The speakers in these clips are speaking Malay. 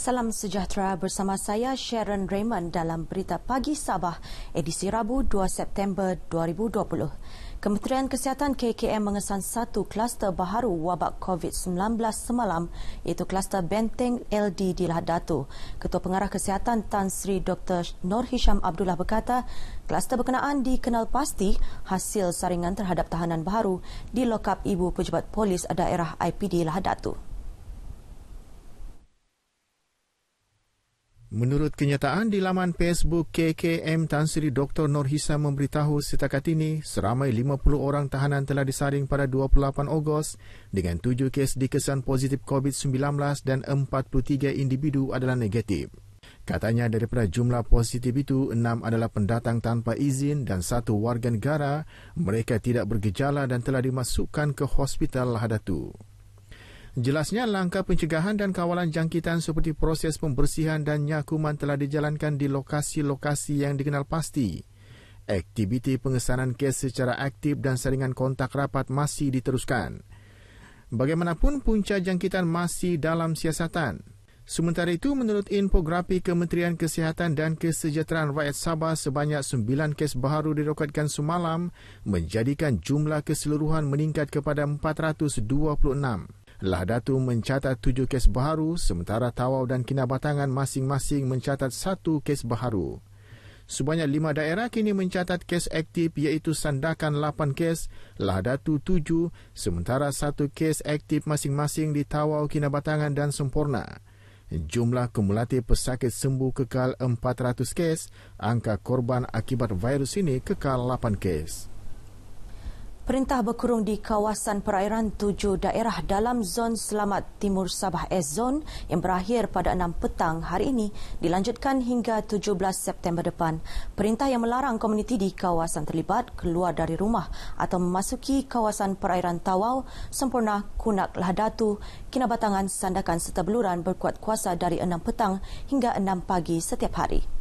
Salam sejahtera bersama saya Sharon Raymond dalam Berita Pagi Sabah edisi Rabu 2 September 2020. Kementerian Kesihatan KKM mengesan satu kluster baharu wabak COVID-19 semalam iaitu kluster Benteng LD di Lahad Datu. Ketua Pengarah Kesihatan Tan Sri Dr. Nur Hisham Abdullah berkata, kluster berkenaan dikenal pasti hasil saringan terhadap tahanan baharu di lokap Ibu Pejabat Polis daerah IPD Lahad Datu. Menurut kenyataan di laman Facebook KKM Tan Sri Dr. Nur Hisa memberitahu setakat ini seramai 50 orang tahanan telah disaring pada 28 Ogos dengan 7 kes dikesan positif COVID-19 dan 43 individu adalah negatif. Katanya daripada jumlah positif itu, enam adalah pendatang tanpa izin dan satu warga negara. Mereka tidak bergejala dan telah dimasukkan ke Hospital Lahadatu. Jelasnya langkah pencegahan dan kawalan jangkitan seperti proses pembersihan dan nyakuman telah dijalankan di lokasi-lokasi yang dikenal pasti. Aktiviti pengesanan kes secara aktif dan saringan kontak rapat masih diteruskan. Bagaimanapun punca jangkitan masih dalam siasatan. Sementara itu, menurut infografi Kementerian Kesihatan dan Kesejahteraan Rakyat Sabah, sebanyak 9 kes baru dirokatkan semalam menjadikan jumlah keseluruhan meningkat kepada 426. Lahdatu mencatat tujuh kes baharu sementara Tawau dan Kinabatangan masing-masing mencatat satu kes baharu. Sebanyak lima daerah kini mencatat kes aktif iaitu Sandakan 8 kes, Lahdatu 7, sementara satu kes aktif masing-masing di Tawau, Kinabatangan dan Sempurna. Jumlah kumulatif pesakit sembuh kekal 400 kes, angka korban akibat virus ini kekal 8 kes. Perintah berkurung di kawasan perairan tujuh daerah dalam zon selamat Timur Sabah S Zone yang berakhir pada 6 petang hari ini dilanjutkan hingga 17 September depan. Perintah yang melarang komuniti di kawasan terlibat keluar dari rumah atau memasuki kawasan perairan Tawau, Sempurna, Kunak, Lahadatu, Kinabatangan, Sandakan serta Beluran berkuat kuasa dari 6 petang hingga 6 pagi setiap hari.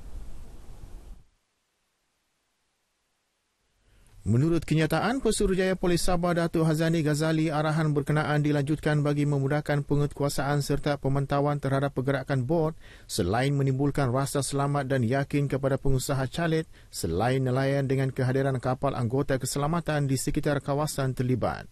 Menurut kenyataan Pesuruhjaya Polis Sabah Datuk Hazani Ghazali, arahan berkenaan dilanjutkan bagi memudahkan penguatkuasaan serta pemantauan terhadap pergerakan bot selain menimbulkan rasa selamat dan yakin kepada pengusaha calit selain nelayan dengan kehadiran kapal anggota keselamatan di sekitar kawasan terlibat.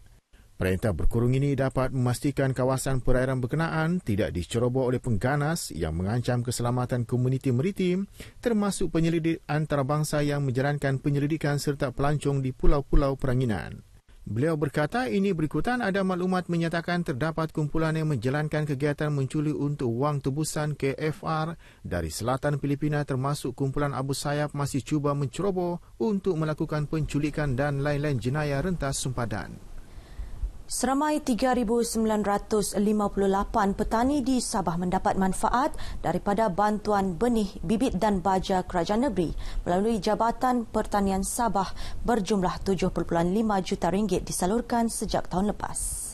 Perintah berkurung ini dapat memastikan kawasan perairan berkenaan tidak diceroboh oleh pengganas yang mengancam keselamatan komuniti maritim termasuk penyelidik antarabangsa yang menjalankan penyelidikan serta pelancong di pulau-pulau peranginan. Beliau berkata ini berikutan ada maklumat menyatakan terdapat kumpulan yang menjalankan kegiatan mencuri untuk wang tebusan KFR dari selatan Filipina termasuk kumpulan Abu Sayyaf masih cuba menceroboh untuk melakukan penculikan dan lain-lain jenayah rentas sempadan. Seramai 3,958 petani di Sabah mendapat manfaat daripada bantuan benih, bibit dan baja kerajaan negeri melalui Jabatan Pertanian Sabah berjumlah 7.5 juta ringgit disalurkan sejak tahun lepas.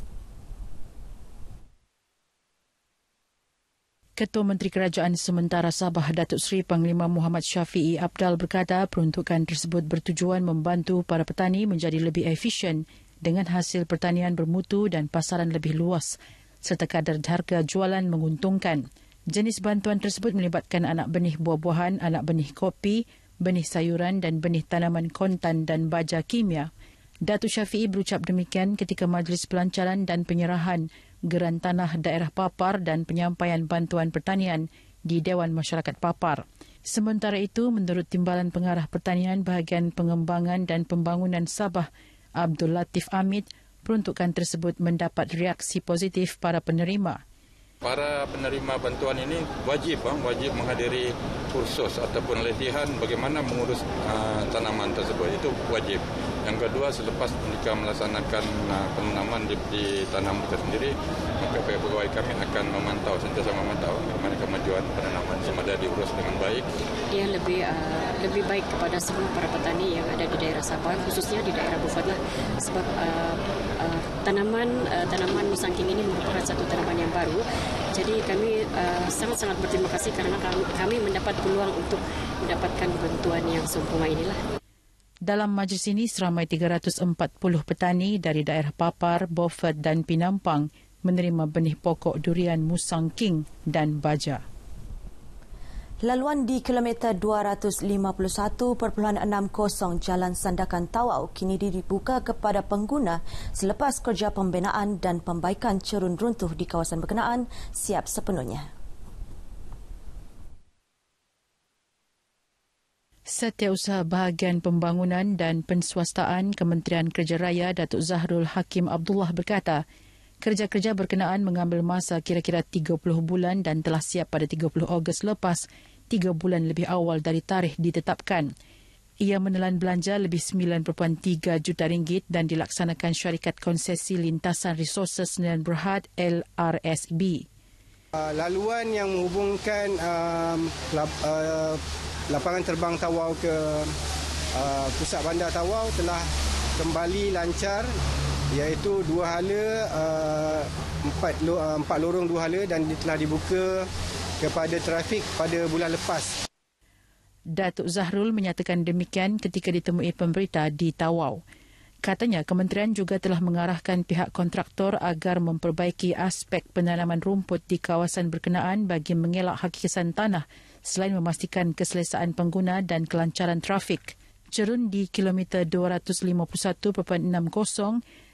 Ketua Menteri Kerajaan Sementara Sabah Datuk Seri Panglima Muhammad Syafiee Abdal berkata peruntukan tersebut bertujuan membantu para petani menjadi lebih efisien dengan hasil pertanian bermutu dan pasaran lebih luas serta kadar harga jualan menguntungkan. Jenis bantuan tersebut melibatkan anak benih buah-buahan, anak benih kopi, benih sayuran dan benih tanaman kontan dan baja kimia. Datuk Syafiee berucap demikian ketika majlis pelancaran dan penyerahan geran tanah daerah Papar dan penyampaian bantuan pertanian di Dewan Masyarakat Papar. Sementara itu, menurut Timbalan Pengarah Pertanian Bahagian Pengembangan dan Pembangunan Sabah, Abdul Latif Amit, peruntukan tersebut mendapat reaksi positif para penerima. Para penerima bantuan ini wajib wajib menghadiri kursus ataupun latihan bagaimana mengurus uh, tanaman tersebut itu wajib. Yang kedua selepas jika melaksanakan uh, penanaman di, di tanam itu sendiri maka pegawai kami akan memantau sentiasa memantau bagaimana kemajuan penanaman sama ada diurus dengan baik. Dia lebih uh, lebih baik kepada semua para petani yang ada di daerah Sabah khususnya di daerah Bufatlah sebab uh, uh, tanaman uh, tanaman musangking ini merupakan satu tanaman yang baru. Jadi kami uh, sangat-sangat berterima kasih kerana kami, kami mendapat peluang untuk mendapatkan bantuan yang sempurna inilah. Dalam majlis ini, seramai 340 petani dari daerah Papar, Beaufort dan Pinampang menerima benih pokok durian Musang King dan Baja. Laluan di kilometer 251.60 Jalan Sandakan Tawau kini dibuka kepada pengguna selepas kerja pembinaan dan pembaikan cerun runtuh di kawasan berkenaan siap sepenuhnya. Setiausaha Bahagian Pembangunan dan Penswastaan Kementerian Kerja Raya Datuk Zahrul Hakim Abdullah berkata, kerja-kerja berkenaan mengambil masa kira-kira 30 bulan dan telah siap pada 30 Ogos lepas tiga bulan lebih awal dari tarikh ditetapkan. Ia menelan belanja lebih 9.3 juta ringgit dan dilaksanakan syarikat konsesi lintasan resources dan berhad LRSB. Uh, laluan yang menghubungkan um, lap, lapangan terbang Tawau ke uh, pusat bandar Tawau telah kembali lancar iaitu dua hala uh, empat, uh, empat lorong dua hala dan telah dibuka kepada trafik pada bulan lepas. Datuk Zahrul menyatakan demikian ketika ditemui pemberita di Tawau. Katanya kementerian juga telah mengarahkan pihak kontraktor agar memperbaiki aspek penanaman rumput di kawasan berkenaan bagi mengelak hakikisan tanah selain memastikan keselesaan pengguna dan kelancaran trafik. Cerun di kilometer 251.60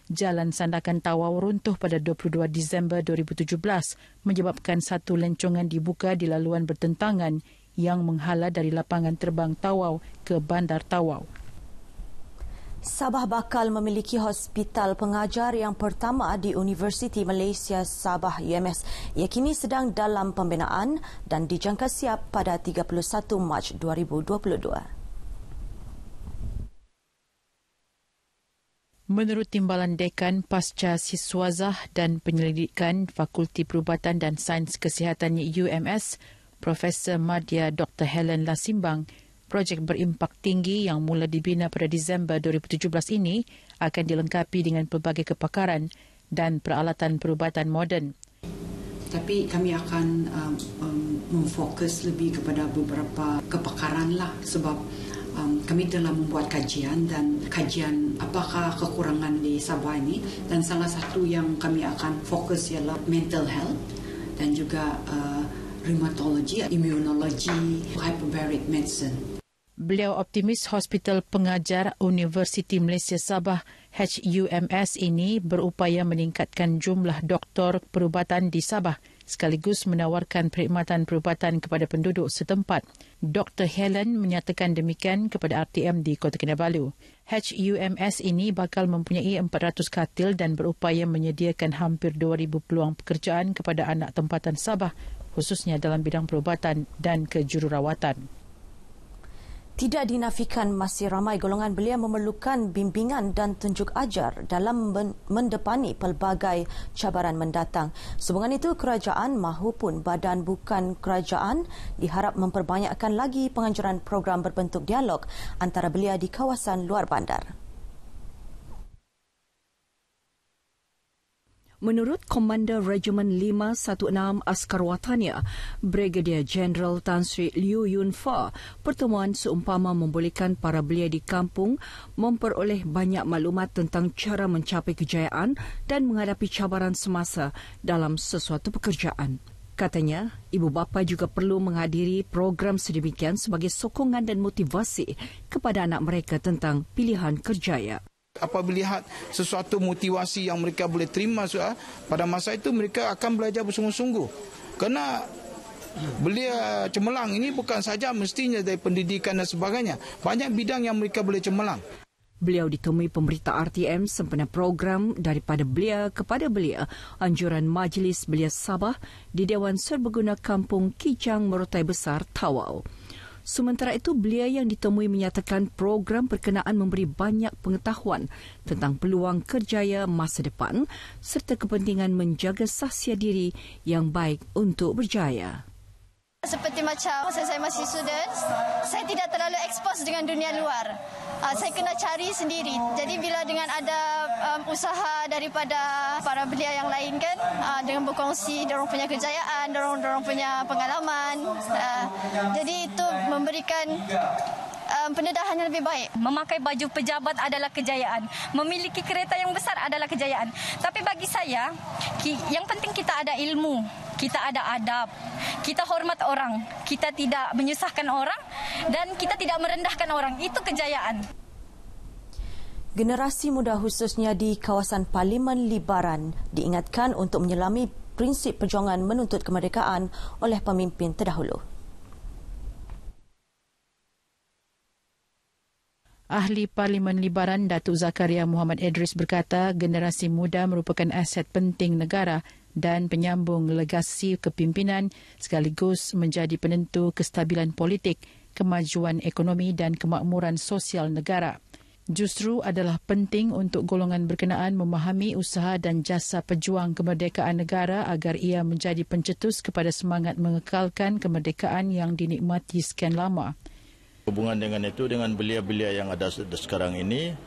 Jalan Sandakan Tawau runtuh pada 22 Disember 2017 menyebabkan satu lencongan dibuka di laluan bertentangan yang menghala dari lapangan terbang Tawau ke Bandar Tawau. Sabah bakal memiliki hospital pengajar yang pertama di Universiti Malaysia Sabah UMS. Ia kini sedang dalam pembinaan dan dijangka siap pada 31 Mac 2022. Menurut Timbalan Dekan Pasca Siswazah dan Penyelidikan Fakulti Perubatan dan Sains Kesihatan UMS, Profesor Madya Dr. Helen Lasimbang, projek berimpak tinggi yang mula dibina pada Disember 2017 ini akan dilengkapi dengan pelbagai kepakaran dan peralatan perubatan moden. Tapi kami akan um, um, memfokus lebih kepada beberapa kepakaran lah sebab um, kami telah membuat kajian dan kajian apakah kekurangan di Sabah ini dan salah satu yang kami akan fokus ialah mental health dan juga uh, rheumatology, immunology, hyperbaric medicine. Beliau optimis Hospital Pengajar Universiti Malaysia Sabah HUMS ini berupaya meningkatkan jumlah doktor perubatan di Sabah sekaligus menawarkan perkhidmatan perubatan kepada penduduk setempat. Dr. Helen menyatakan demikian kepada RTM di Kota Kinabalu. HUMS ini bakal mempunyai 400 katil dan berupaya menyediakan hampir 2,000 peluang pekerjaan kepada anak tempatan Sabah khususnya dalam bidang perubatan dan kejururawatan. Tidak dinafikan masih ramai golongan belia memerlukan bimbingan dan tunjuk ajar dalam mendepani pelbagai cabaran mendatang. Sehubungan itu, kerajaan mahupun badan bukan kerajaan diharap memperbanyakkan lagi penganjuran program berbentuk dialog antara belia di kawasan luar bandar. Menurut Komander Regimen 516 Askar Watania, Brigadier General Tan Sri Liu Yun Fa, pertemuan seumpama membolehkan para belia di kampung memperoleh banyak maklumat tentang cara mencapai kejayaan dan menghadapi cabaran semasa dalam sesuatu pekerjaan. Katanya, ibu bapa juga perlu menghadiri program sedemikian sebagai sokongan dan motivasi kepada anak mereka tentang pilihan kerjaya apabila lihat sesuatu motivasi yang mereka boleh terima pada masa itu mereka akan belajar bersungguh-sungguh. Kerana belia cemerlang ini bukan saja mestinya dari pendidikan dan sebagainya. Banyak bidang yang mereka boleh cemerlang. Beliau ditemui pemberita RTM sempena program daripada belia kepada belia. Anjuran Majlis Belia Sabah di Dewan Serbaguna Kampung Kijang Merotai Besar Tawau. Sementara itu, belia yang ditemui menyatakan program berkenaan memberi banyak pengetahuan tentang peluang kerjaya masa depan serta kepentingan menjaga sahsia diri yang baik untuk berjaya. Seperti macam masa saya masih student, saya tidak terlalu ekspos dengan dunia luar. Uh, saya kena cari sendiri. Jadi bila dengan ada um, usaha daripada para belia yang lain kan, uh, dengan berkongsi dorong punya kejayaan, dorong dorong punya pengalaman. Uh, jadi itu memberikan um, pendedahan yang lebih baik. Memakai baju pejabat adalah kejayaan. Memiliki kereta yang besar adalah kejayaan. Tapi bagi saya, yang penting kita ada ilmu kita ada adab. Kita hormat orang. Kita tidak menyusahkan orang dan kita tidak merendahkan orang. Itu kejayaan. Generasi muda khususnya di kawasan Parlimen Libaran diingatkan untuk menyelami prinsip perjuangan menuntut kemerdekaan oleh pemimpin terdahulu. Ahli Parlimen Libaran Datuk Zakaria Muhammad Idris berkata generasi muda merupakan aset penting negara dan penyambung legasi kepimpinan sekaligus menjadi penentu kestabilan politik, kemajuan ekonomi dan kemakmuran sosial negara. Justru adalah penting untuk golongan berkenaan memahami usaha dan jasa pejuang kemerdekaan negara agar ia menjadi pencetus kepada semangat mengekalkan kemerdekaan yang dinikmati sekian lama. Hubungan dengan itu dengan belia-belia yang ada sekarang ini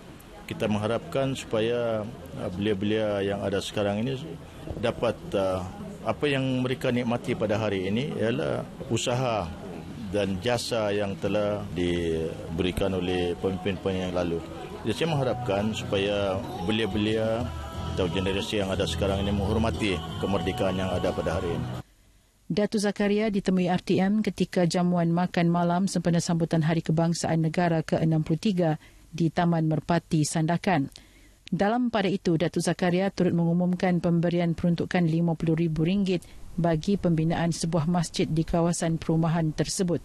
kita mengharapkan supaya uh, belia-belia yang ada sekarang ini dapat uh, apa yang mereka nikmati pada hari ini ialah usaha dan jasa yang telah diberikan oleh pemimpin-pemimpin yang lalu. Jadi saya mengharapkan supaya belia-belia atau generasi yang ada sekarang ini menghormati kemerdekaan yang ada pada hari ini. Datu Zakaria ditemui RTM ketika jamuan makan malam sempena sambutan Hari Kebangsaan Negara ke-63 di Taman Merpati Sandakan. Dalam pada itu, Datu Zakaria turut mengumumkan pemberian peruntukan RM50,000 bagi pembinaan sebuah masjid di kawasan perumahan tersebut.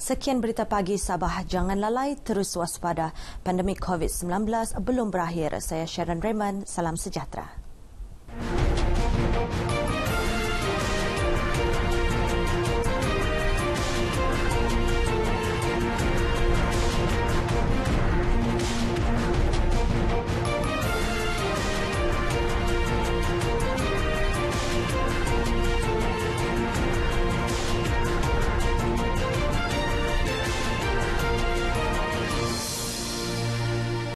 Sekian berita pagi Sabah. Jangan lalai, terus waspada. Pandemik COVID-19 belum berakhir. Saya Sharon Raymond. Salam sejahtera.